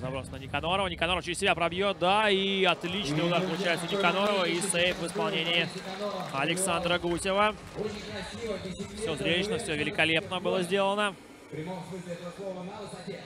Заброс на Никанорова. Никаноров через себя пробьет, да, и отличный удар получается у Никанорова. И сейф в исполнении Александра Гусева. Все зрелищно, все великолепно было сделано. В прямом смысле этого слова на высоте.